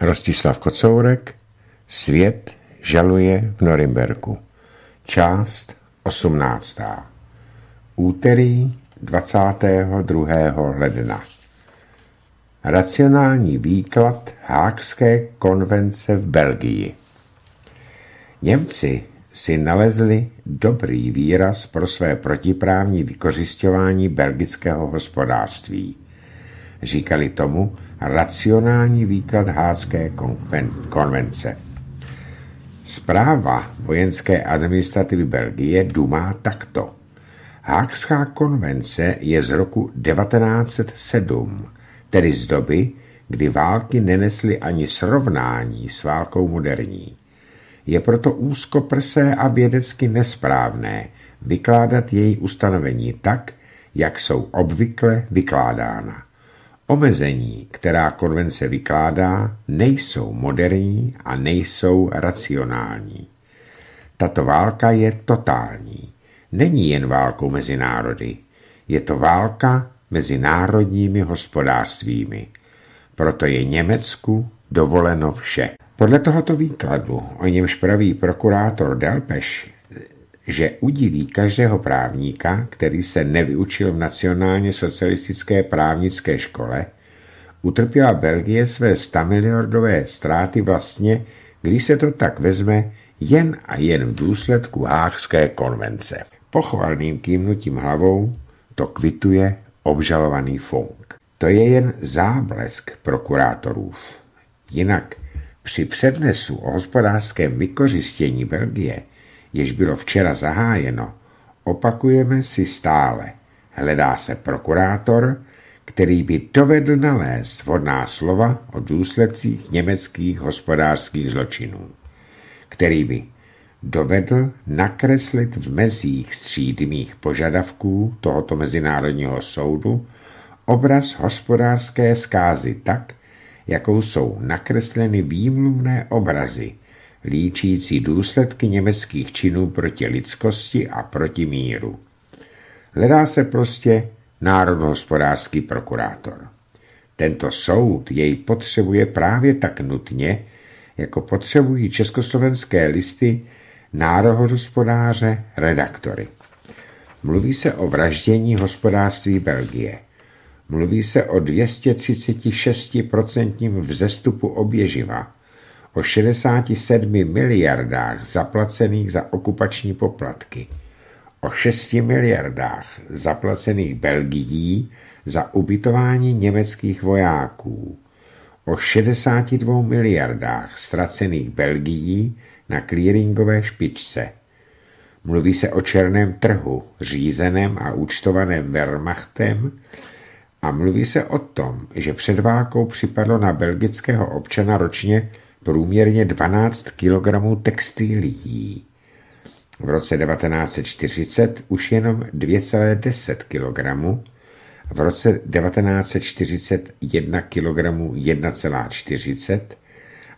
Rostislav Kocourek Svět žaluje v Norimberku Část 18. Úterý 22. ledna Racionální výklad Hákské konvence v Belgii Němci si nalezli dobrý výraz pro své protiprávní vykořišťování belgického hospodářství. Říkali tomu racionální výklad Hácké konvence. Zpráva vojenské administrativy Belgie dumá takto. Hákská konvence je z roku 1907, tedy z doby, kdy války nenesly ani srovnání s válkou moderní. Je proto úzkoprsé a vědecky nesprávné vykládat její ustanovení tak, jak jsou obvykle vykládána. Omezení, která konvence vykládá, nejsou moderní a nejsou racionální. Tato válka je totální. Není jen válkou mezi národy. Je to válka mezi národními hospodářstvími. Proto je Německu dovoleno vše. Podle tohoto výkladu, o němž praví prokurátor Delpeš, že udiví každého právníka, který se nevyučil v nacionálně socialistické právnické škole, utrpěla Belgie své 100 miliardové ztráty vlastně, když se to tak vezme, jen a jen v důsledku Hákské konvence. Pochvalným kýmnutím hlavou to kvituje obžalovaný Funk. To je jen záblesk prokurátorů. Jinak při přednesu o hospodářském vykořistění Belgie, jež bylo včera zahájeno, opakujeme si stále. Hledá se prokurátor, který by dovedl nalézt vhodná slova o důsledcích německých hospodářských zločinů, který by dovedl nakreslit v mezích střídmých požadavků tohoto Mezinárodního soudu obraz hospodářské zkázy tak, jakou jsou nakresleny výmluvné obrazy, líčící důsledky německých činů proti lidskosti a proti míru. Hledá se prostě národohospodářský prokurátor. Tento soud jej potřebuje právě tak nutně, jako potřebují československé listy národohospodáře redaktory. Mluví se o vraždění hospodářství Belgie. Mluví se o 236% vzestupu oběživa, o 67 miliardách zaplacených za okupační poplatky, o 6 miliardách zaplacených Belgií za ubytování německých vojáků, o 62 miliardách ztracených Belgií na clearingové špičce. Mluví se o černém trhu, řízeném a účtovaném Wehrmachtem, a mluví se o tom, že před válkou připadlo na belgického občana ročně průměrně 12 kg textilií. V roce 1940 už jenom 2,10 kg, v roce 1941 kg 1,40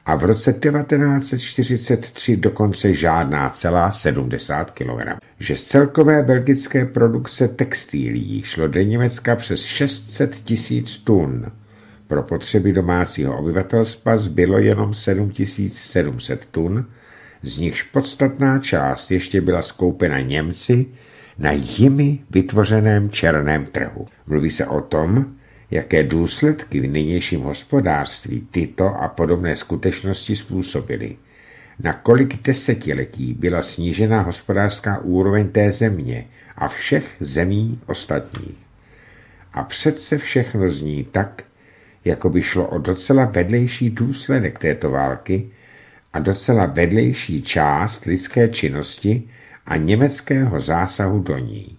a v roce 1943 dokonce žádná celá 70 kg. Že z celkové belgické produkce textilí šlo do Německa přes 600 tisíc tun. Pro potřeby domácího obyvatelstva zbylo jenom 7700 tun, z nichž podstatná část ještě byla skoupena Němci na jimi vytvořeném černém trhu. Mluví se o tom, jaké důsledky v nynějším hospodářství tyto a podobné skutečnosti způsobily. Na kolik desetiletí byla snížena hospodářská úroveň té země a všech zemí ostatních. A přece všechno zní tak, jako by šlo o docela vedlejší důsledek této války a docela vedlejší část lidské činnosti a německého zásahu do ní.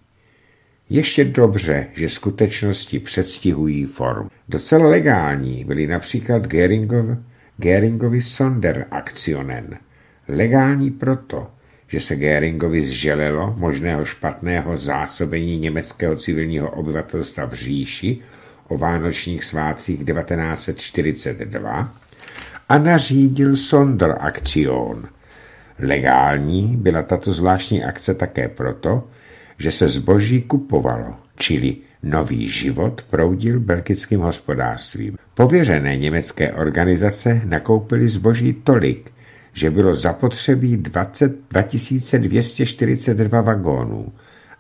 Ještě dobře, že skutečnosti předstihují form. Docela legální byly například Geringov, Geringovi Sonderaktionen. Legální proto, že se Geringovi zželelo možného špatného zásobení německého civilního obyvatelstva v říši o vánočních svácích 1942 a nařídil Sonderaktion. Legální byla tato zvláštní akce také proto, že se zboží kupovalo, čili Nový život proudil belgickým hospodářstvím. Pověřené německé organizace nakoupily zboží tolik, že bylo zapotřebí 20, 2242 vagónů,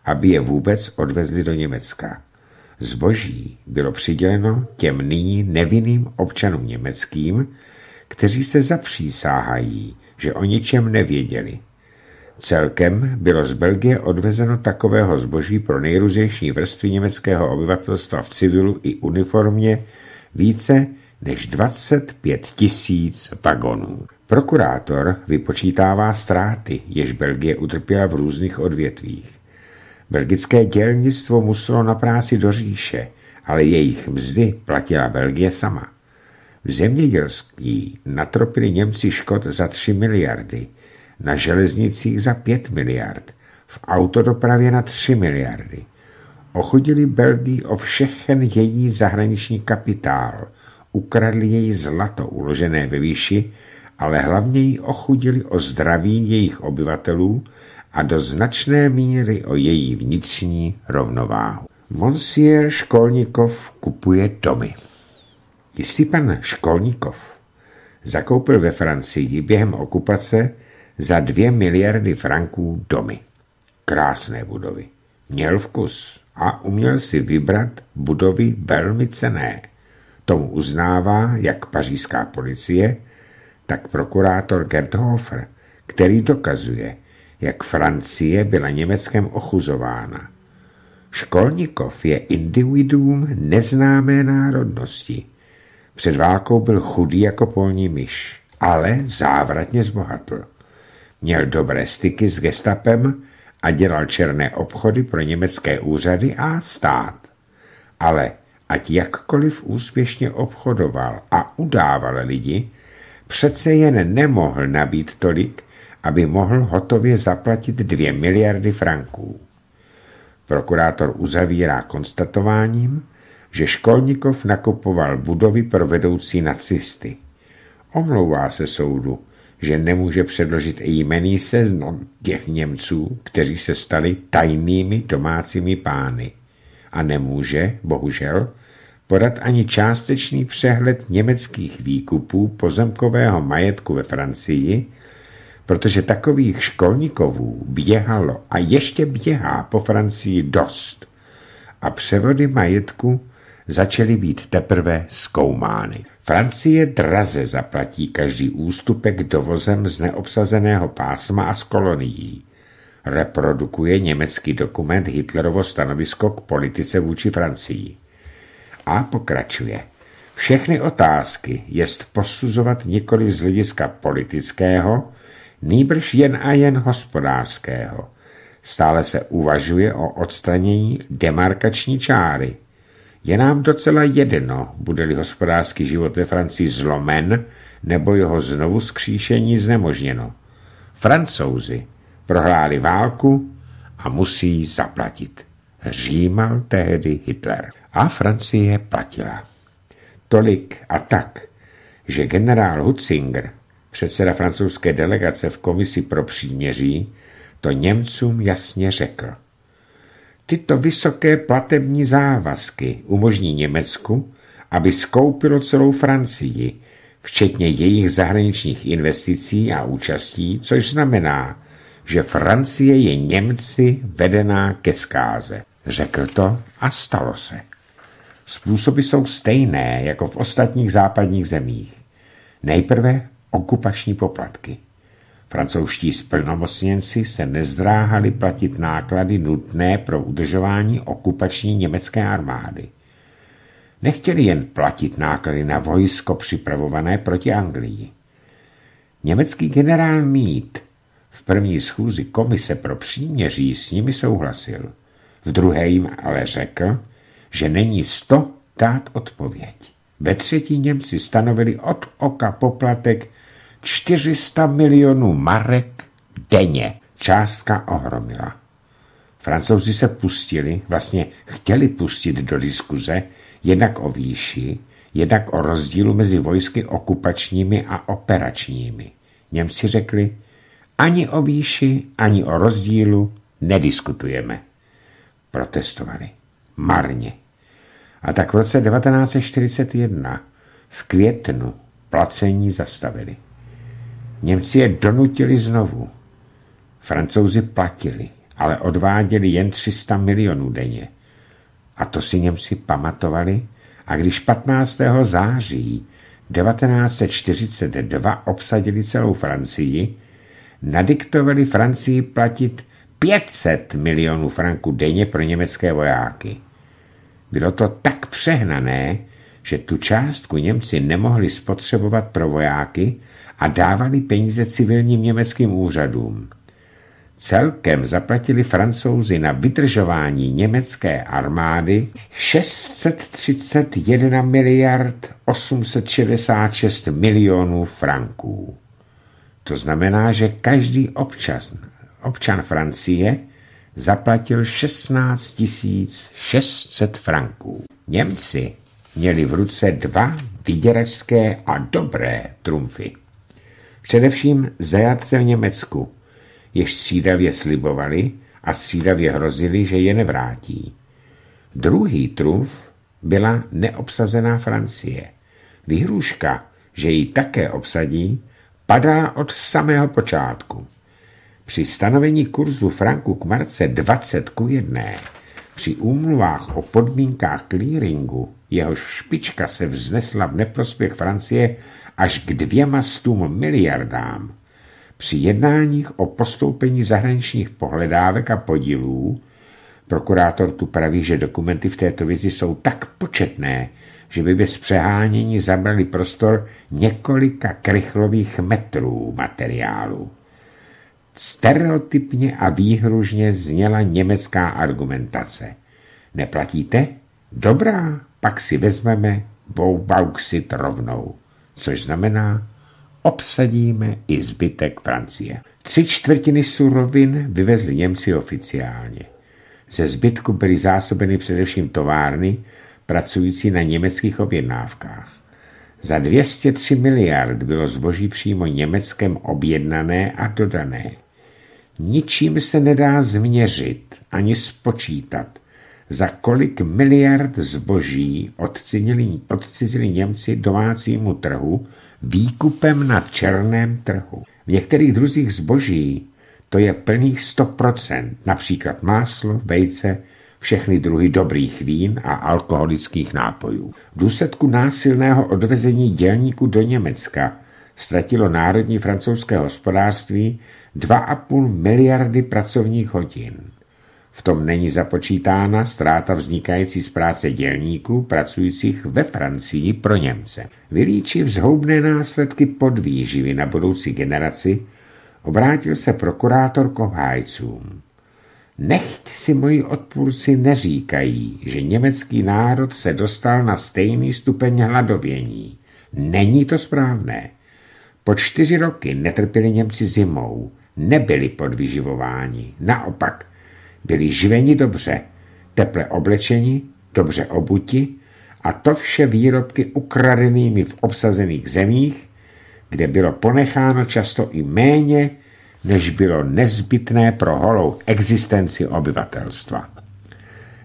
aby je vůbec odvezli do Německa. Zboží bylo přiděleno těm nyní nevinným občanům německým, kteří se zapřísáhají, že o ničem nevěděli. Celkem bylo z Belgie odvezeno takového zboží pro nejrůznější vrstvy německého obyvatelstva v civilu i uniformě více než 25 tisíc vagonů. Prokurátor vypočítává ztráty, jež Belgie utrpěla v různých odvětvích. Belgické dělnictvo muselo na práci do říše, ale jejich mzdy platila Belgie sama. V zemědělství natropili Němci škod za 3 miliardy, na železnicích za 5 miliard, v autodopravě na 3 miliardy. Ochudili Belgii o všechen její zahraniční kapitál, ukradli její zlato uložené ve výši, ale hlavně ji ochudili o zdraví jejich obyvatelů a do značné míry o její vnitřní rovnováhu. Monsieur Školníkov kupuje domy. Jistý pan Školníkov zakoupil ve Francii během okupace za dvě miliardy franků domy. Krásné budovy. Měl vkus a uměl si vybrat budovy velmi cené. Tomu uznává jak pařížská policie, tak prokurátor Gerthofer, který dokazuje, jak Francie byla Německem ochuzována. Školníkov je individuum neznámé národnosti. Před válkou byl chudý jako polní myš, ale závratně zbohatl. Měl dobré styky s gestapem a dělal černé obchody pro německé úřady a stát. Ale ať jakkoliv úspěšně obchodoval a udával lidi, přece jen nemohl nabít tolik, aby mohl hotově zaplatit dvě miliardy franků. Prokurátor uzavírá konstatováním, že Školníkov nakupoval budovy pro vedoucí nacisty. Omlouvá se soudu, že nemůže předložit i jmený seznam těch Němců, kteří se stali tajnými domácími pány. A nemůže, bohužel, podat ani částečný přehled německých výkupů pozemkového majetku ve Francii, protože takových školníkovů běhalo a ještě běhá po Francii dost a převody majetku začaly být teprve zkoumány. Francie draze zaplatí každý ústupek dovozem z neobsazeného pásma a z kolonií. Reprodukuje německý dokument Hitlerovo stanovisko k politice vůči Francii. A pokračuje. Všechny otázky jest posuzovat nikoli z hlediska politického, nýbrž jen a jen hospodářského. Stále se uvažuje o odstranění demarkační čáry. Je nám docela jedno, bude-li hospodářský život ve Francii zlomen nebo jeho znovu skříšení znemožněno. Francouzi prohráli válku a musí zaplatit. Římal tehdy Hitler. A Francie platila. Tolik a tak, že generál Hutzinger, předseda francouzské delegace v komisi pro příměří, to Němcům jasně řekl. Tyto vysoké platební závazky umožní Německu, aby skoupilo celou Francii, včetně jejich zahraničních investicí a účastí, což znamená, že Francie je Němci vedená ke zkáze. Řekl to a stalo se. Způsoby jsou stejné jako v ostatních západních zemích. Nejprve okupační poplatky. Francouzští splnomocněnci se nezdráhali platit náklady nutné pro udržování okupační německé armády. Nechtěli jen platit náklady na vojsko připravované proti Anglii. Německý generál Meade v první schůzi komise pro příměří s nimi souhlasil. V druhé jim ale řekl, že není sto dát odpověď. Ve třetí Němci stanovili od oka poplatek 400 milionů marek denně. Částka ohromila. Francouzi se pustili, vlastně chtěli pustit do diskuze, jednak o výši, jednak o rozdílu mezi vojsky okupačními a operačními. Němci řekli, ani o výši, ani o rozdílu nediskutujeme. Protestovali. marně. A tak v roce 1941 v květnu placení zastavili. Němci je donutili znovu. Francouzi platili, ale odváděli jen 300 milionů denně. A to si Němci pamatovali a když 15. září 1942 obsadili celou Francii, nadiktovali Francii platit 500 milionů franků denně pro německé vojáky. Bylo to tak přehnané, že tu částku Němci nemohli spotřebovat pro vojáky a dávali peníze civilním německým úřadům. Celkem zaplatili francouzi na vydržování německé armády 631 miliard 866 milionů franků. To znamená, že každý občan, občan Francie zaplatil 16 600 franků. Němci měli v ruce dva vyděračské a dobré trumfy. Především zajatce v Německu, jež střídavě slibovali a střídavě hrozili, že je nevrátí. Druhý trumf byla neobsazená Francie. Vyhrůžka, že ji také obsadí, padá od samého počátku. Při stanovení kurzu franku k marce 20 ku 1 při úmluvách o podmínkách clearingu jehož špička se vznesla v neprospěch Francie až k dvěma stům miliardám. Při jednáních o postoupení zahraničních pohledávek a podílů prokurátor tu praví, že dokumenty v této věci jsou tak početné, že by bez přehánění zabrali prostor několika krychlových metrů materiálu. Stereotypně a výhružně zněla německá argumentace. Neplatíte? Dobrá, pak si vezmeme bauxit rovnou, což znamená, obsadíme i zbytek Francie. Tři čtvrtiny surovin vyvezli Němci oficiálně. Ze zbytku byly zásobeny především továrny, pracující na německých objednávkách. Za 203 miliard bylo zboží přímo Německem objednané a dodané. Ničím se nedá změřit ani spočítat, za kolik miliard zboží odcizili, odcizili Němci domácímu trhu výkupem na černém trhu. V některých druzích zboží to je plných 100%, například máslo, vejce, všechny druhy dobrých vín a alkoholických nápojů. V důsledku násilného odvezení dělníků do Německa ztratilo národní francouzské hospodářství 2,5 miliardy pracovních hodin. V tom není započítána ztráta vznikající z práce dělníků pracujících ve Francii pro Němce. Vylíčiv zhoubné následky podvýživy na budoucí generaci, obrátil se prokurátor k obhájcům. Nechť si moji odpůrci neříkají, že německý národ se dostal na stejný stupeň hladovění. Není to správné. Po čtyři roky netrpěli Němci zimou, nebyli podvyživováni. Naopak, byli živeni dobře, teple oblečeni, dobře obuti a to vše výrobky ukradenými v obsazených zemích, kde bylo ponecháno často i méně, než bylo nezbytné pro holou existenci obyvatelstva.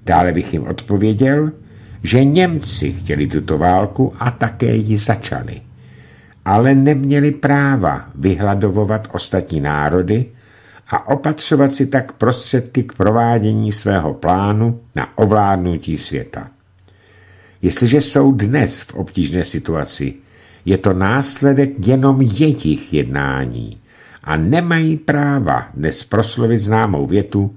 Dále bych jim odpověděl, že Němci chtěli tuto válku a také ji začali, ale neměli práva vyhladovovat ostatní národy a opatřovat si tak prostředky k provádění svého plánu na ovládnutí světa. Jestliže jsou dnes v obtížné situaci, je to následek jenom jejich jednání a nemají práva dnes proslovit známou větu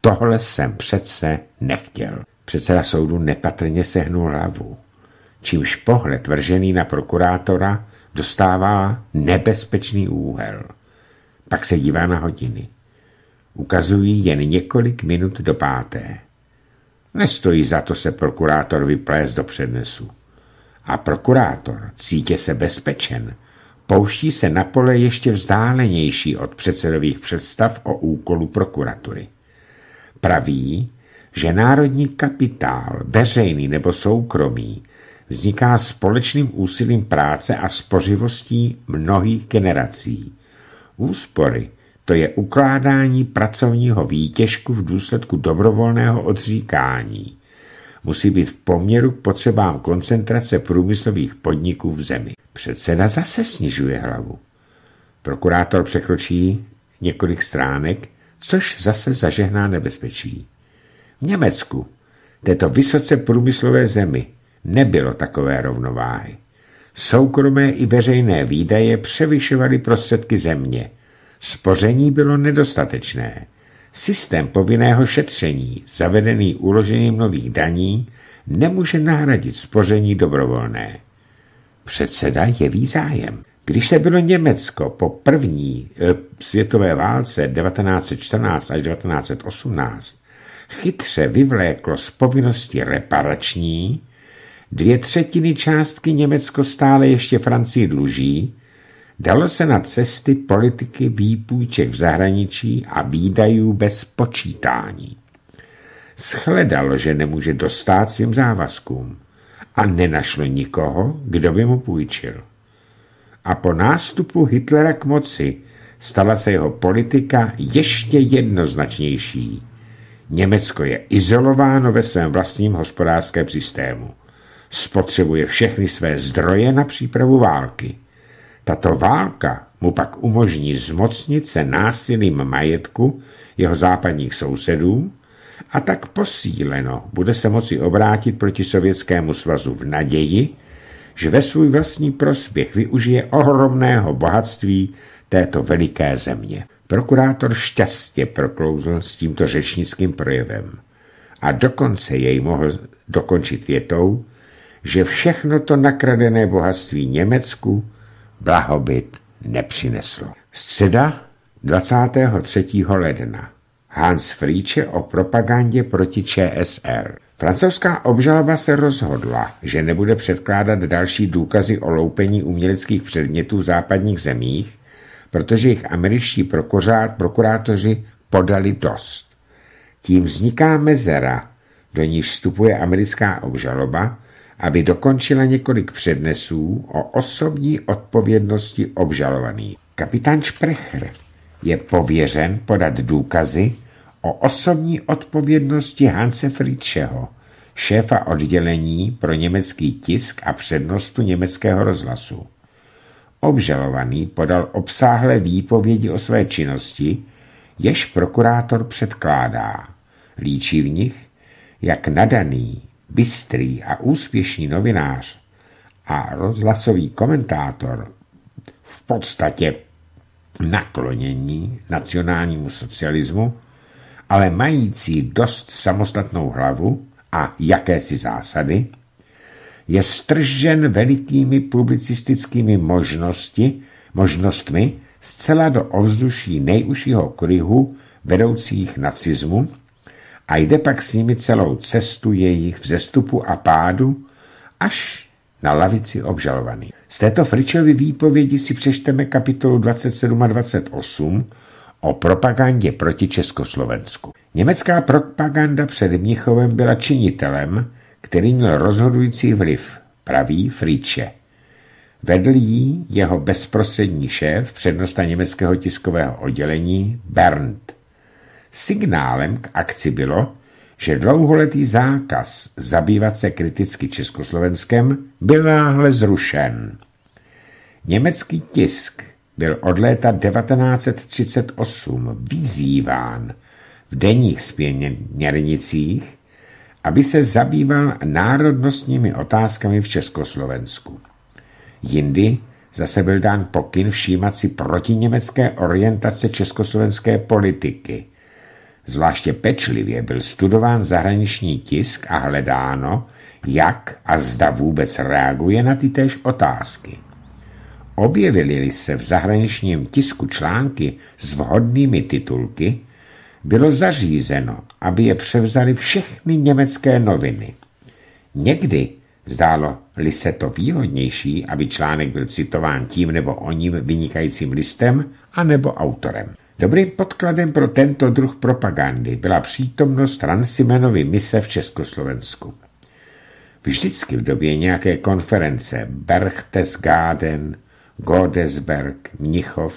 tohle jsem přece nechtěl. Předseda soudu nepatrně sehnul hlavu, čímž pohled vržený na prokurátora dostává nebezpečný úhel. Pak se dívá na hodiny. Ukazují jen několik minut do páté. Nestojí za to se prokurátor vyplést do přednesu. A prokurátor, cítě se bezpečen, pouští se na pole ještě vzdálenější od předsedových představ o úkolu prokuratury. Praví, že národní kapitál, veřejný nebo soukromý, vzniká společným úsilím práce a spořivostí mnohých generací. Úspory to je ukládání pracovního výtěžku v důsledku dobrovolného odříkání. musí být v poměru k potřebám koncentrace průmyslových podniků v zemi. Předseda zase snižuje hlavu. Prokurátor překročí několik stránek, což zase zažehná nebezpečí. V Německu, této vysoce průmyslové zemi, nebylo takové rovnováhy. Soukromé i veřejné výdaje převyšovaly prostředky země. Spoření bylo nedostatečné. Systém povinného šetření, zavedený uložením nových daní, nemůže nahradit spoření dobrovolné. Předseda jeví zájem. Když se bylo Německo po první e, světové válce 1914 až 1918 chytře vyvléklo z povinnosti reparační, dvě třetiny částky Německo stále ještě Francii dluží, dalo se na cesty politiky výpůjček v zahraničí a výdajů bez počítání. Shledalo, že nemůže dostat svým závazkům a nenašlo nikoho, kdo by mu půjčil. A po nástupu Hitlera k moci stala se jeho politika ještě jednoznačnější. Německo je izolováno ve svém vlastním hospodářském systému. Spotřebuje všechny své zdroje na přípravu války. Tato válka mu pak umožní zmocnit se násilím majetku jeho západních sousedů a tak posíleno bude se moci obrátit proti Sovětskému svazu v naději, že ve svůj vlastní prospěch využije ohromného bohatství této veliké země. Prokurátor šťastně proklouzl s tímto řečnickým projevem a dokonce jej mohl dokončit větou, že všechno to nakradené bohatství Německu blahobyt nepřineslo. Středa 23. ledna. Hans Friedsche o propagandě proti ČSR. Francouzská obžaloba se rozhodla, že nebude předkládat další důkazy o loupení uměleckých předmětů v západních zemích, protože jich američtí prokurátoři podali dost. Tím vzniká mezera, do níž vstupuje americká obžaloba, aby dokončila několik přednesů o osobní odpovědnosti obžalovaných. Kapitán Sprecher je pověřen podat důkazy o osobní odpovědnosti Hanse Friedscheho, šéfa oddělení pro německý tisk a přednostu německého rozhlasu. Obžalovaný podal obsáhlé výpovědi o své činnosti, jež prokurátor předkládá. Líčí v nich, jak nadaný, bystrý a úspěšný novinář a rozhlasový komentátor v podstatě naklonění nacionálnímu socialismu, ale mající dost samostatnou hlavu a jakési zásady, je stržen velikými publicistickými možnosti, možnostmi zcela do ovzduší nejužšího kryhu vedoucích nacismu a jde pak s nimi celou cestu jejich vzestupu a pádu až na lavici obžalovaný. Z této Fričovy výpovědi si přečteme kapitolu 27 a 28 o propagandě proti Československu. Německá propaganda před Mnichovem byla činitelem, který měl rozhodující vliv, praví Friče. Vedl jí jeho bezprostřední šéf, přednosta německého tiskového oddělení Bernd. Signálem k akci bylo, že dlouholetý zákaz zabývat se kriticky Československem byl náhle zrušen. Německý tisk byl od léta 1938 vyzýván v denních směrnicích, aby se zabýval národnostními otázkami v Československu. Jindy zase byl dán pokyn všímat si protiněmecké orientace československé politiky – Zvláště pečlivě byl studován zahraniční tisk a hledáno, jak a zda vůbec reaguje na tytéž otázky. Objevily se v zahraničním tisku články s vhodnými titulky, bylo zařízeno, aby je převzali všechny německé noviny. Někdy zdálo-li se to výhodnější, aby článek byl citován tím nebo oním vynikajícím listem a nebo autorem. Dobrým podkladem pro tento druh propagandy byla přítomnost Ransimenovy mise v Československu. Vždycky v době nějaké konference Berchtesgaden, Godesberg, Mnichov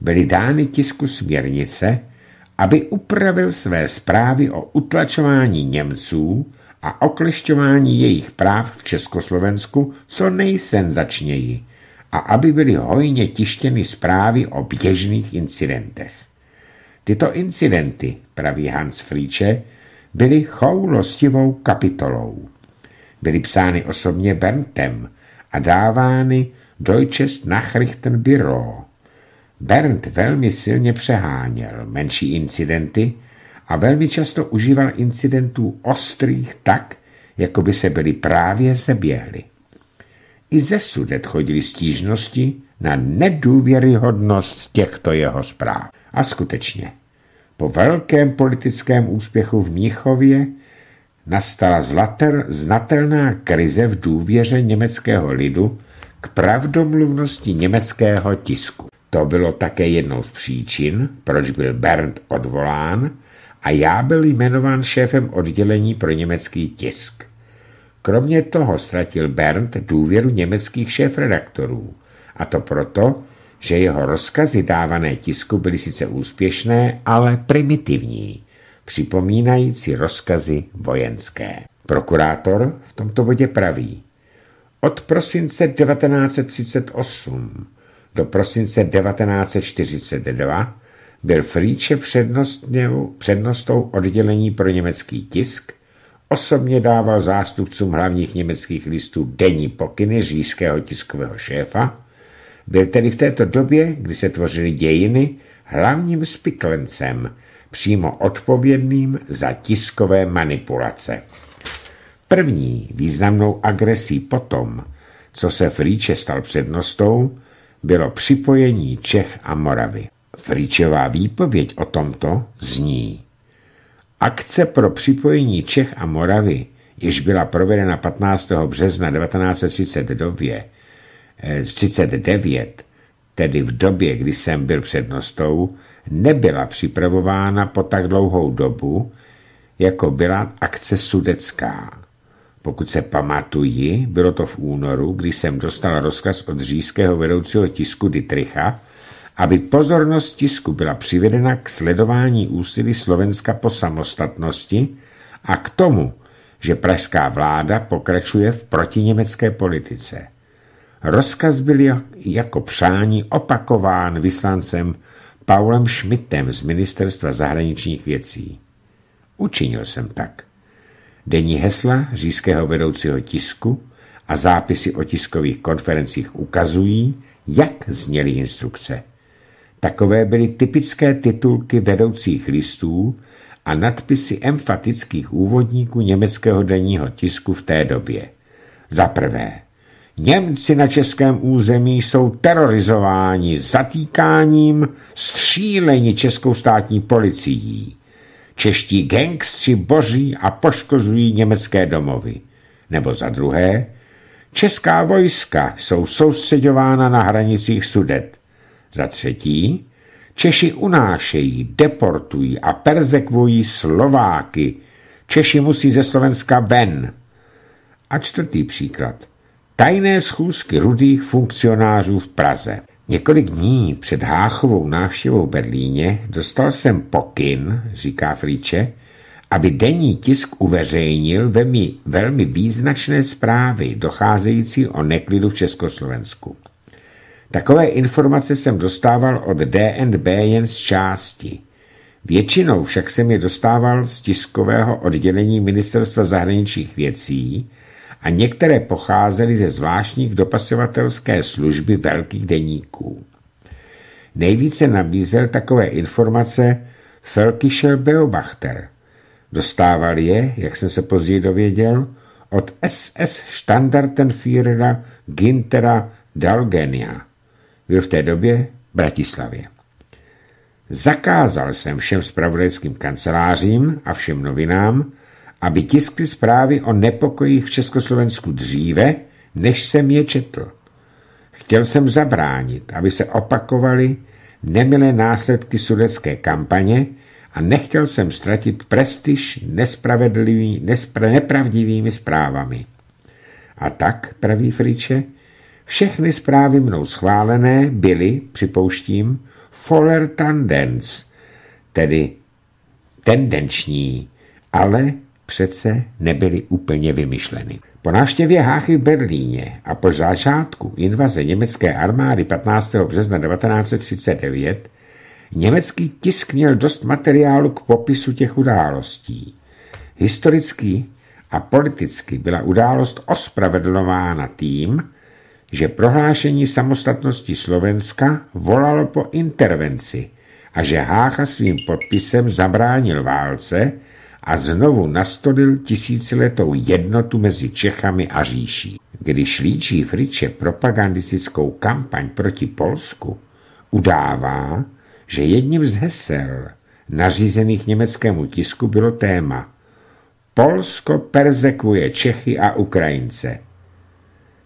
byly dány tisku směrnice, aby upravil své zprávy o utlačování Němců a oklešťování jejich práv v Československu co nejsenzačněji a aby byly hojně tištěny zprávy o běžných incidentech. Tyto incidenty, praví Hans Fríče, byly choulostivou kapitolou. Byly psány osobně Berntem a dávány Deutsches Nachrichtenbüro. Bernd velmi silně přeháněl menší incidenty a velmi často užíval incidentů ostrých tak, jako by se byly právě zeběhly. I ze sudet chodili stížnosti na nedůvěryhodnost těchto jeho zpráv. A skutečně, po velkém politickém úspěchu v Mnichově nastala zlater, znatelná krize v důvěře německého lidu k pravdomluvnosti německého tisku. To bylo také jednou z příčin, proč byl Bernd odvolán a já byl jmenován šéfem oddělení pro německý tisk. Kromě toho ztratil Bernd důvěru německých šéfredaktorů, a to proto, že jeho rozkazy dávané tisku byly sice úspěšné, ale primitivní, připomínající rozkazy vojenské. Prokurátor v tomto bodě praví, od prosince 1938 do prosince 1942 byl Frýče přednostou oddělení pro německý tisk, osobně dával zástupcům hlavních německých listů denní pokyny říšského tiskového šéfa, byl tedy v této době, kdy se tvořily dějiny, hlavním spiklencem, přímo odpovědným za tiskové manipulace. První významnou agresí potom, co se Frýče stal přednostou, bylo připojení Čech a Moravy. Frýčová výpověď o tomto zní. Akce pro připojení Čech a Moravy, jež byla provedena 15. března 1939, 39, tedy v době, kdy jsem byl přednostou, nebyla připravována po tak dlouhou dobu, jako byla akce sudecká. Pokud se pamatuji, bylo to v únoru, kdy jsem dostal rozkaz od říjského vedoucího tisku Dietricha, aby pozornost tisku byla přivedena k sledování úsilí Slovenska po samostatnosti a k tomu, že pražská vláda pokračuje v protiněmecké politice. Rozkaz byl jako přání opakován vyslancem Paulem Schmidtem z Ministerstva zahraničních věcí. Učinil jsem tak. Denní hesla říšského vedoucího tisku a zápisy o tiskových konferencích ukazují, jak zněly instrukce. Takové byly typické titulky vedoucích listů a nadpisy emfatických úvodníků německého denního tisku v té době. Za prvé, Němci na českém území jsou terorizováni zatýkáním, stříleni českou státní policií. Čeští gangstři boří a poškozují německé domovy. Nebo za druhé, česká vojska jsou soustředována na hranicích Sudet. Za třetí, Češi unášejí, deportují a perzekvují Slováky. Češi musí ze Slovenska ven. A čtvrtý příklad. Tajné schůzky rudých funkcionářů v Praze. Několik dní před Háchovou návštěvou Berlíně dostal jsem pokyn, říká Fríče, aby denní tisk uveřejnil velmi, velmi význačné zprávy docházející o neklidu v Československu. Takové informace jsem dostával od DNB jen z části. Většinou však jsem je dostával z tiskového oddělení Ministerstva zahraničních věcí a některé pocházely ze zvláštních dopasovatelské služby velkých deníků. Nejvíce nabízel takové informace Felkischer Beobachter. Dostával je, jak jsem se později dověděl, od SS Standartenführera Gintera Dalgenia. Byl v té době v Bratislavě. Zakázal jsem všem spravodajským kancelářím a všem novinám, aby tiskli zprávy o nepokojích v Československu dříve, než jsem je četl. Chtěl jsem zabránit, aby se opakovaly nemilé následky sudecké kampaně a nechtěl jsem ztratit prestiž nespravedlivý, nespra, nepravdivými zprávami. A tak, praví Friče, všechny zprávy mnou schválené byly, připouštím, foller tendens, tedy tendenční, ale přece nebyly úplně vymyšleny. Po návštěvě Háchy v Berlíně a po začátku invaze německé armády 15. března 1939 německý tisk měl dost materiálu k popisu těch událostí. Historicky a politicky byla událost ospravedlnována tím, že prohlášení samostatnosti Slovenska volalo po intervenci a že Hácha svým podpisem zabránil válce a znovu nastolil tisíciletou jednotu mezi Čechami a říší. Když líčí Friče propagandistickou kampaň proti Polsku, udává, že jedním z hesel nařízených německému tisku bylo téma Polsko perzekvuje Čechy a Ukrajince.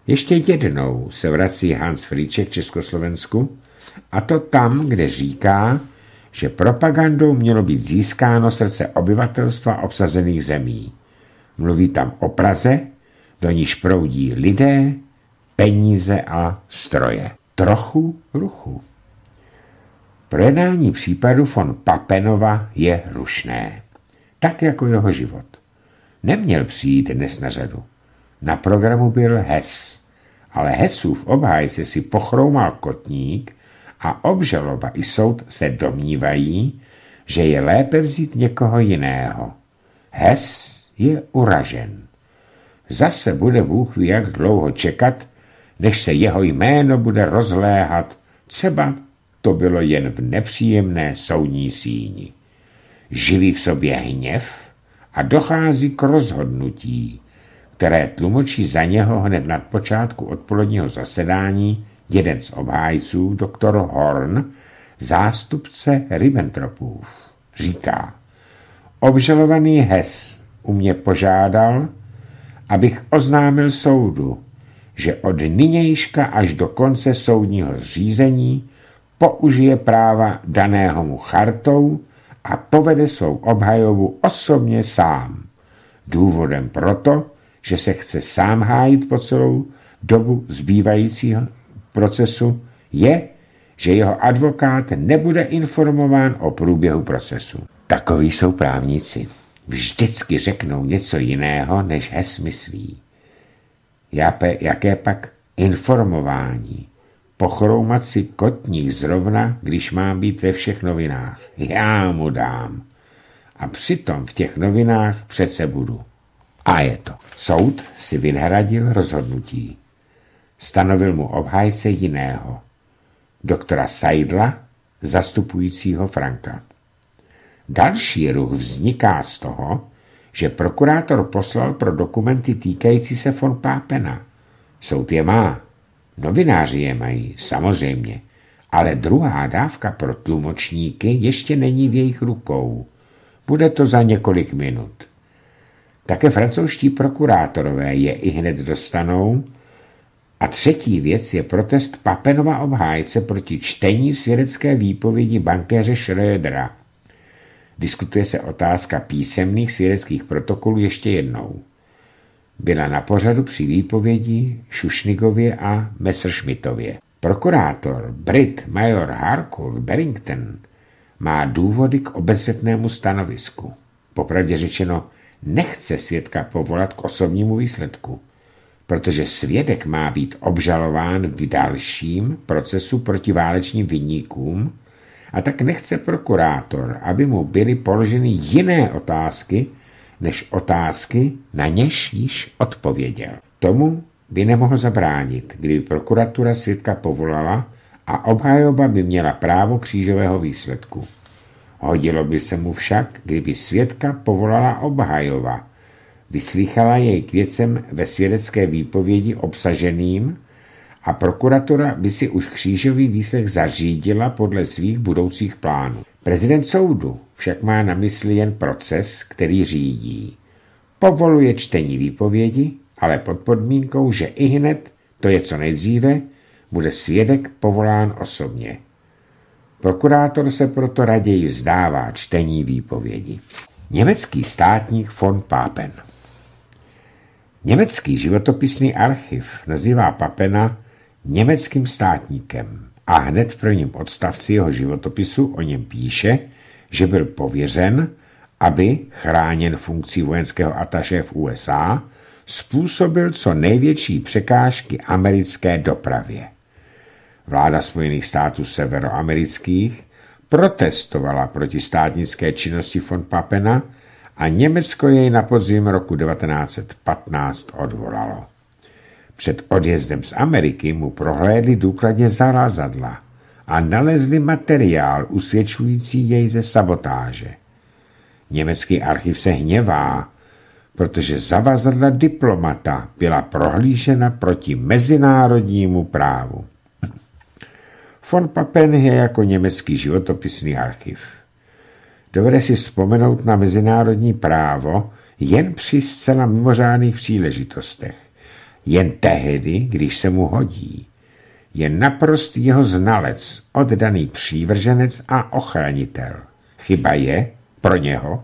Ještě jednou se vrací Hans Friček Československu a to tam, kde říká, že propagandou mělo být získáno srdce obyvatelstva obsazených zemí. Mluví tam o Praze, do níž proudí lidé, peníze a stroje. Trochu ruchu. Projednání případu von Papenova je rušné, tak jako jeho život. Neměl přijít dnes na řadu. Na programu byl Hes, ale Hesův obhájce si pochroumal kotník a obžaloba i soud se domnívají, že je lépe vzít někoho jiného. Hes je uražen. Zase bude Bůh ví jak dlouho čekat, než se jeho jméno bude rozléhat, třeba to bylo jen v nepříjemné soudní síni. Živí v sobě hněv a dochází k rozhodnutí, které tlumočí za něho hned nad počátku odpoledního zasedání jeden z obhájců, doktor Horn, zástupce Ribbentropův. Říká, obžalovaný Hes u mě požádal, abych oznámil soudu, že od nynějška až do konce soudního řízení použije práva daného mu chartou a povede svou obhajovu osobně sám. Důvodem proto, že se chce sám hájit po celou dobu zbývajícího procesu, je, že jeho advokát nebude informován o průběhu procesu. Takoví jsou právníci. Vždycky řeknou něco jiného, než Hes myslí. Jaké pak informování? Pochroumat si kotník zrovna, když mám být ve všech novinách. Já mu dám. A přitom v těch novinách přece budu. A je to. Soud si vyhradil rozhodnutí. Stanovil mu obhájce jiného. Doktora Seidla, zastupujícího Franka. Další ruch vzniká z toho, že prokurátor poslal pro dokumenty týkající se von Pápena. Soud je má. Novináři je mají, samozřejmě. Ale druhá dávka pro tlumočníky ještě není v jejich rukou. Bude to za několik minut. Také francouzští prokurátorové je i hned dostanou. A třetí věc je protest Papenova obhájce proti čtení svědecké výpovědi bankéře Schrödera. Diskutuje se otázka písemných svědeckých protokolů ještě jednou. Byla na pořadu při výpovědi Šušnigově a Messerschmittově. Prokurátor Brit major Harcourt Barrington má důvody k obezřetnému stanovisku. Popravdě řečeno, nechce svědka povolat k osobnímu výsledku, protože svědek má být obžalován v dalším procesu proti válečným vinníkům a tak nechce prokurátor, aby mu byly položeny jiné otázky, než otázky, na něž již odpověděl. Tomu by nemohl zabránit, kdyby prokuratura svědka povolala a obhajoba by měla právo křížového výsledku. Hodilo by se mu však, kdyby svědka povolala obhajova, vyslýchala jej k věcem ve svědecké výpovědi obsaženým a prokuratura by si už křížový výslech zařídila podle svých budoucích plánů. Prezident soudu však má na mysli jen proces, který řídí. Povoluje čtení výpovědi, ale pod podmínkou, že i hned, to je co nejdříve, bude svědek povolán osobně. Prokurátor se proto raději vzdává čtení výpovědi. Německý státník von Papen Německý životopisný archiv nazývá Papena německým státníkem a hned v prvním odstavci jeho životopisu o něm píše, že byl pověřen, aby, chráněn funkcí vojenského ataše v USA, způsobil co největší překážky americké dopravě. Vláda Spojených států severoamerických protestovala proti státnické činnosti von Papena a Německo jej na podzim roku 1915 odvolalo. Před odjezdem z Ameriky mu prohlédli důkladně zarazadla a nalezli materiál usvědčující jej ze sabotáže. Německý archiv se hněvá, protože zavazadla diplomata byla prohlížena proti mezinárodnímu právu. Von Papen je jako německý životopisný archiv. Dovede si vzpomenout na mezinárodní právo jen při zcela mimořádných příležitostech. Jen tehdy, když se mu hodí. Je naprostý jeho znalec, oddaný přívrženec a ochranitel. Chyba je, pro něho,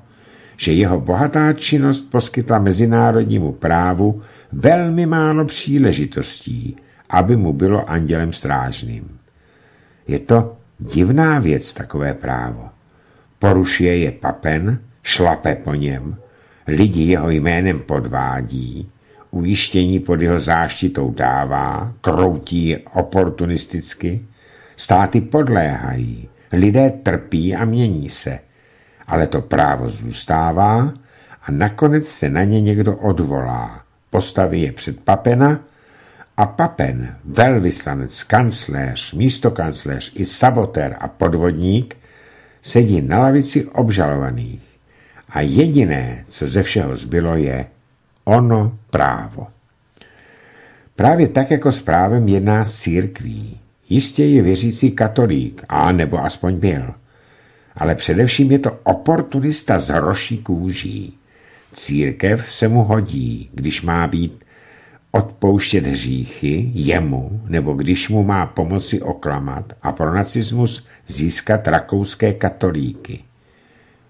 že jeho bohatá činnost poskytla mezinárodnímu právu velmi málo příležitostí, aby mu bylo andělem strážným. Je to divná věc, takové právo. Porušuje je papen, šlape po něm, lidi jeho jménem podvádí, ujištění pod jeho záštitou dává, kroutí oportunisticky, státy podléhají, lidé trpí a mění se, ale to právo zůstává a nakonec se na ně někdo odvolá, postaví je před papena a Papen, velvyslanec, kancléř, místokancléř i sabotér a podvodník sedí na lavici obžalovaných a jediné, co ze všeho zbylo, je ono právo. Právě tak jako s právem jedná z církví. Jistě je věřící katolík, a nebo aspoň byl. Ale především je to oportunista z hroší kůží. Církev se mu hodí, když má být odpouštět hříchy jemu, nebo když mu má pomoci oklamat a pro nacismus získat rakouské katolíky.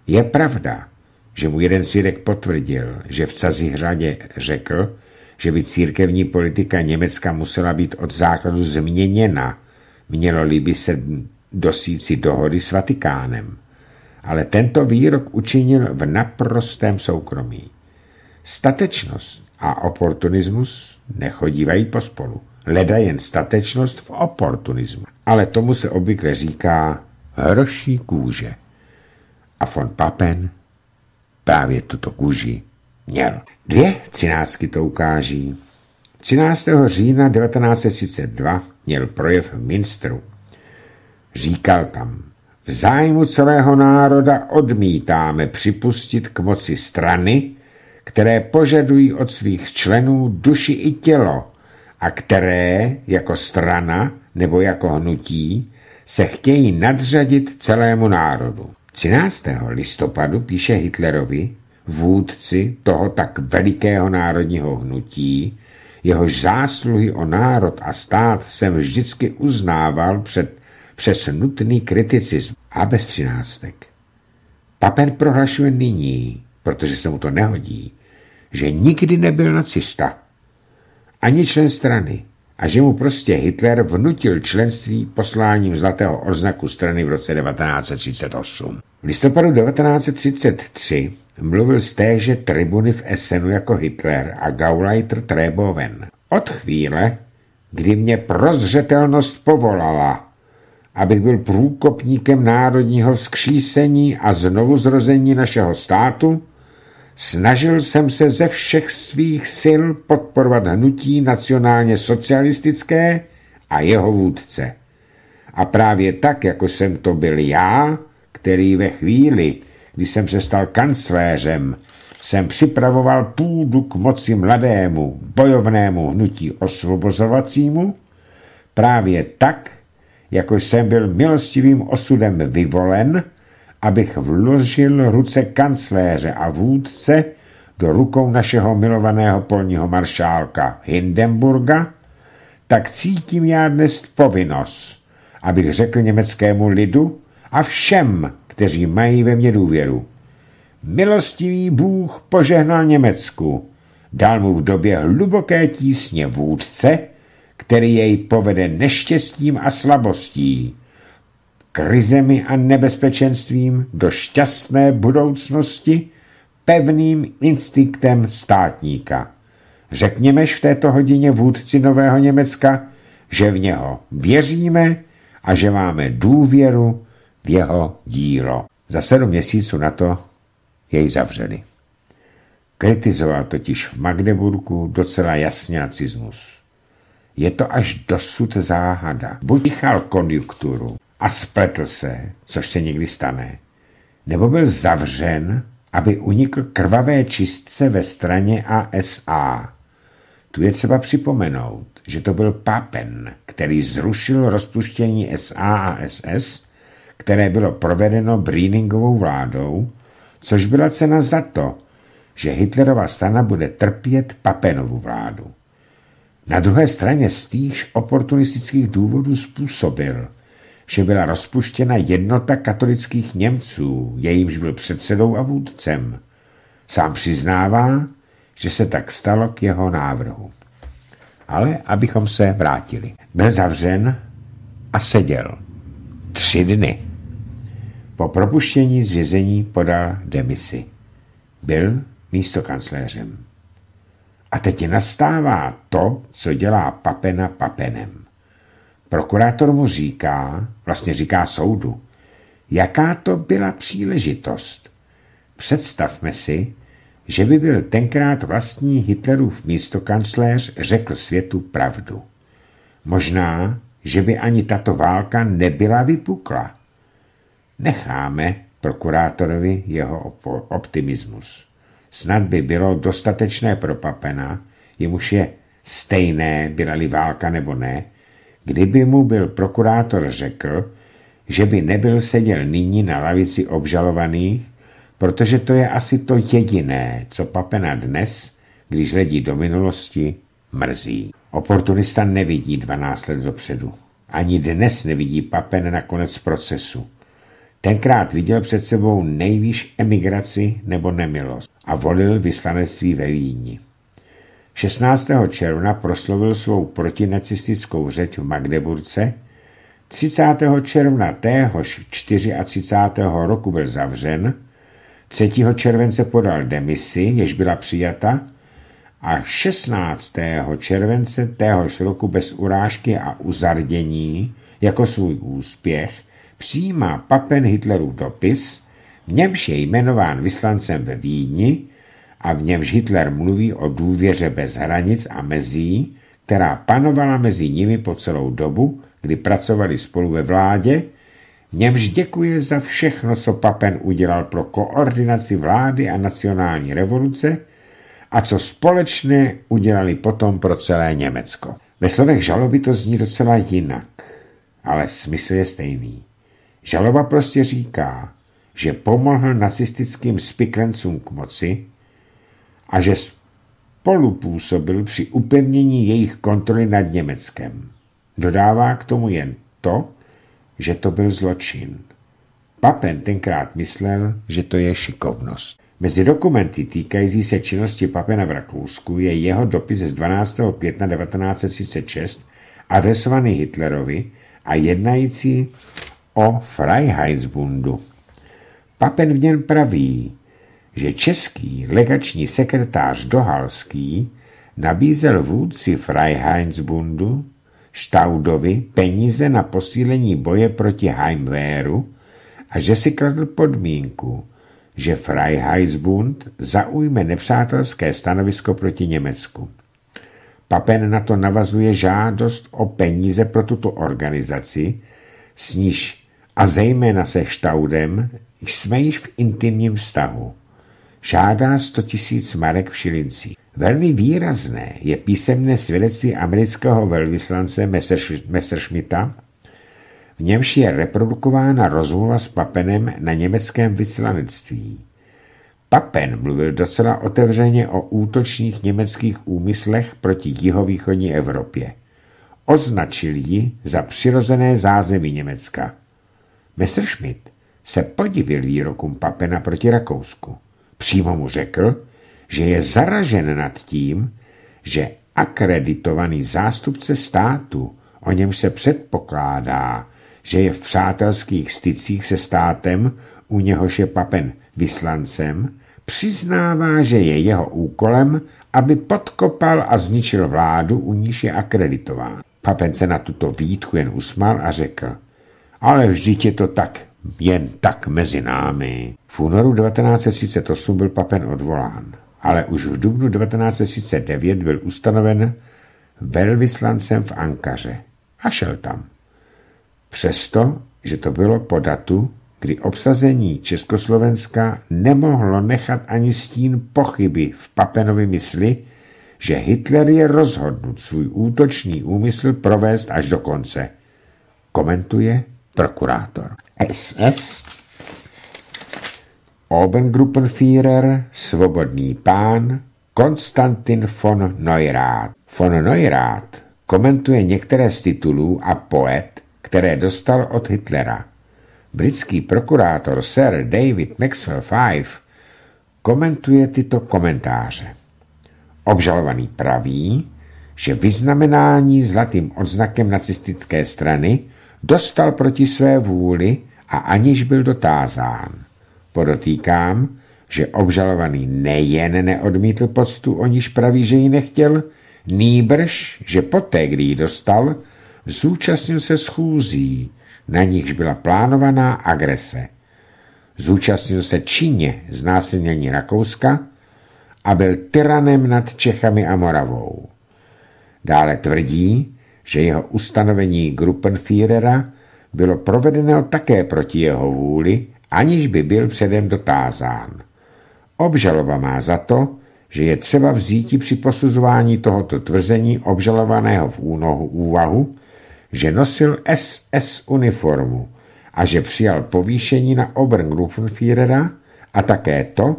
Je pravda, že mu jeden svědek potvrdil, že v Cazihradě řekl, že by církevní politika Německa musela být od základu změněna, mělo-li by se dosíci dohody s Vatikánem. Ale tento výrok učinil v naprostém soukromí. Statečnost a oportunismus nechodívají pospolu. Leda jen statečnost v oportunismu. Ale tomu se obvykle říká hroší kůže. A von Papen právě tuto kůži měl. Dvě cinácky to ukáží. 13. října 1932 měl projev v Minstru. Říkal tam, v zájmu celého národa odmítáme připustit k moci strany, které požadují od svých členů duši i tělo a které jako strana nebo jako hnutí se chtějí nadřadit celému národu. 13. listopadu píše Hitlerovi, vůdci toho tak velikého národního hnutí, jehož zásluhy o národ a stát jsem vždycky uznával před přes nutný kriticism a bez třináctek. Papen prohlašuje nyní, protože se mu to nehodí, že nikdy nebyl nacista, ani člen strany, a že mu prostě Hitler vnutil členství posláním zlatého odznaku strany v roce 1938. V listopadu 1933 mluvil z téže tribuny v Essenu jako Hitler a Gauleiter Treboven. Od chvíle, kdy mě prozřetelnost povolala, abych byl průkopníkem národního vzkřísení a znovuzrození našeho státu, snažil jsem se ze všech svých sil podporovat hnutí nacionálně socialistické a jeho vůdce. A právě tak, jako jsem to byl já, který ve chvíli, kdy jsem se stal kancléřem, jsem připravoval půdu k moci mladému, bojovnému hnutí osvobozovacímu, právě tak jako jsem byl milostivým osudem vyvolen, abych vložil ruce kancléře a vůdce do rukou našeho milovaného polního maršálka Hindenburga, tak cítím já dnes povinnost, abych řekl německému lidu a všem, kteří mají ve mně důvěru. Milostivý Bůh požehnal Německu, dal mu v době hluboké tísně vůdce, který jej povede neštěstím a slabostí. Krizemi a nebezpečenstvím do šťastné budoucnosti pevným instinktem státníka. Řekněmeš v této hodině vůdci Nového Německa, že v něho věříme a že máme důvěru v jeho dílo. Za sedm měsíců na to jej zavřeli. Kritizoval totiž v Magdeburgu docela jasně nacizmus. Je to až dosud záhada. Buď chal konjunkturu a spletl se, což se někdy stane, nebo byl zavřen, aby unikl krvavé čistce ve straně ASA. Tu je třeba připomenout, že to byl Papen, který zrušil rozpuštění SA a SS, které bylo provedeno Brieningovou vládou, což byla cena za to, že Hitlerova strana bude trpět Papenovu vládu. Na druhé straně z týž oportunistických důvodů způsobil, že byla rozpuštěna jednota katolických Němců, jejímž byl předsedou a vůdcem. Sám přiznává, že se tak stalo k jeho návrhu. Ale abychom se vrátili. Byl zavřen a seděl. Tři dny. Po propuštění z vězení podal demisi. Byl místo kancléřem. A teď nastává to, co dělá Papena Papenem. Prokurátor mu říká, vlastně říká soudu, jaká to byla příležitost. Představme si, že by byl tenkrát vlastní Hitlerův místokancléř řekl světu pravdu. Možná, že by ani tato válka nebyla vypukla. Necháme prokurátorovi jeho optimismus. Snad by bylo dostatečné pro Papena, jemuž je stejné, byla-li válka nebo ne, kdyby mu byl prokurátor řekl, že by nebyl seděl nyní na lavici obžalovaných, protože to je asi to jediné, co Papena dnes, když hledí do minulosti, mrzí. Oportunista nevidí 12 let dopředu. Ani dnes nevidí Papen na konec procesu. Tenkrát viděl před sebou nejvýš emigraci nebo nemilost a volil vyslanectví ve Vídni. 16. června proslovil svou protinacistickou řeč v Magdeburce, 30. června téhož 34. roku byl zavřen, 3. července podal demisi, jež byla přijata, a 16. července téhož roku bez urážky a uzardění jako svůj úspěch přijímá Papen Hitlerův dopis, v němž je jmenován vyslancem ve Vídni a v němž Hitler mluví o důvěře bez hranic a mezí, která panovala mezi nimi po celou dobu, kdy pracovali spolu ve vládě, v němž děkuje za všechno, co Papen udělal pro koordinaci vlády a nacionální revoluce a co společně udělali potom pro celé Německo. Ve slovech žaloby to zní docela jinak, ale smysl je stejný. Žaloba prostě říká, že pomohl nacistickým spiklencům k moci a že spolupůsobil při upevnění jejich kontroly nad Německem. Dodává k tomu jen to, že to byl zločin. Papen tenkrát myslel, že to je šikovnost. Mezi dokumenty týkající se činnosti Papena v Rakousku je jeho dopis z 12. května 1936 adresovaný Hitlerovi a jednající o Freiheitsbundu. Papen v něm praví, že český legační sekretář Dohalský nabízel vůdci Freiheitsbundu Staudovi peníze na posílení boje proti Heimwehru a že si kladl podmínku, že Freiheitsbund zaujme nepřátelské stanovisko proti Německu. Papen na to navazuje žádost o peníze pro tuto organizaci, s níž a zejména se Štaudem jsme již v intimním vztahu. Žádá 100 tisíc marek v šilincích. Velmi výrazné je písemné svědectví amerického velvyslance Messerschmitta, v němž je reprodukována rozmluva s Papenem na německém vyslanectví. Papen mluvil docela otevřeně o útočných německých úmyslech proti jihovýchodní Evropě. Označil ji za přirozené zázemí Německa. Messerschmitt se podivil výrokům Papena proti Rakousku. Přímo mu řekl, že je zaražen nad tím, že akreditovaný zástupce státu, o něm se předpokládá, že je v přátelských stycích se státem, u něhož je papen vyslancem, přiznává, že je jeho úkolem, aby podkopal a zničil vládu, u níž je akreditován. Papen se na tuto výtku jen usmál a řekl, ale vždyť je to tak, jen tak mezi námi. V únoru 1938 byl papen odvolán, ale už v dubnu 1939 byl ustanoven velvyslancem v Ankaře a šel tam. Přesto, že to bylo po datu, kdy obsazení Československa nemohlo nechat ani stín pochyby v Papenovi mysli, že Hitler je rozhodnut svůj útočný úmysl provést až do konce. Komentuje prokurátor. SS Obergruppenführer, svobodný pán, Konstantin von Neurath. Von Neurath komentuje některé z titulů a poet, které dostal od Hitlera. Britský prokurátor Sir David Maxwell Five komentuje tyto komentáře. Obžalovaný praví, že vyznamenání zlatým odznakem nacistické strany dostal proti své vůli a aniž byl dotázán. Podotýkám, že obžalovaný nejen neodmítl poctu, o níž praví, že ji nechtěl, nýbrž, že poté, kdy ji dostal, zúčastnil se schůzí, na nichž byla plánovaná agrese. Zúčastnil se Číně znásilnění Rakouska a byl tyranem nad Čechami a Moravou. Dále tvrdí, že jeho ustanovení Gruppenführera bylo provedeno také proti jeho vůli, aniž by byl předem dotázán. Obžaloba má za to, že je třeba vzíti při posuzování tohoto tvrzení obžalovaného v únohu úvahu, že nosil SS uniformu a že přijal povýšení na Obergruppenführera a také to,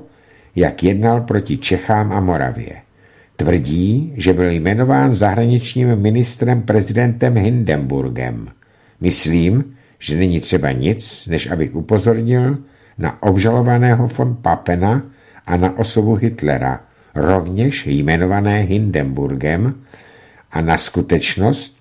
jak jednal proti Čechám a Moravě. Tvrdí, že byl jmenován zahraničním ministrem prezidentem Hindenburgem. Myslím, že není třeba nic, než abych upozornil na obžalovaného von Papena a na osobu Hitlera, rovněž jmenované Hindenburgem, a na skutečnost,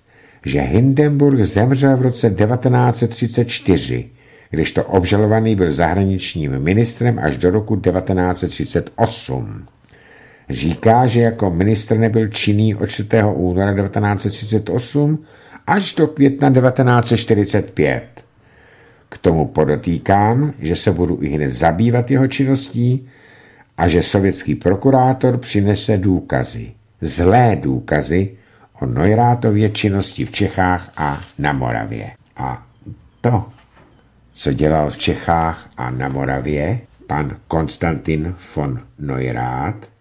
že Hindenburg zemřel v roce 1934, když to obžalovaný byl zahraničním ministrem až do roku 1938. Říká, že jako ministr nebyl činný od 4. února 1938 až do května 1945. K tomu podotýkám, že se budu i hned zabývat jeho činností a že sovětský prokurátor přinese důkazy, zlé důkazy o Neurátově činnosti v Čechách a na Moravě. A to, co dělal v Čechách a na Moravě pan Konstantin von Neurath,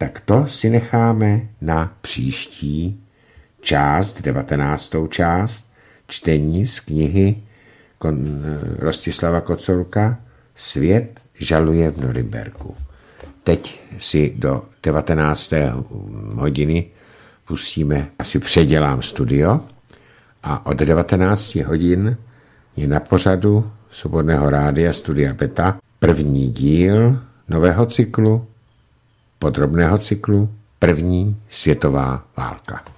tak to si necháme na příští část, devatenáctou část, čtení z knihy Rostislava Kocolka Svět žaluje v Norimberku. Teď si do 19. hodiny pustíme, asi předělám studio a od 19 hodin je na pořadu Svobodného rádia Studia Beta první díl nového cyklu, podrobného cyklu První světová válka.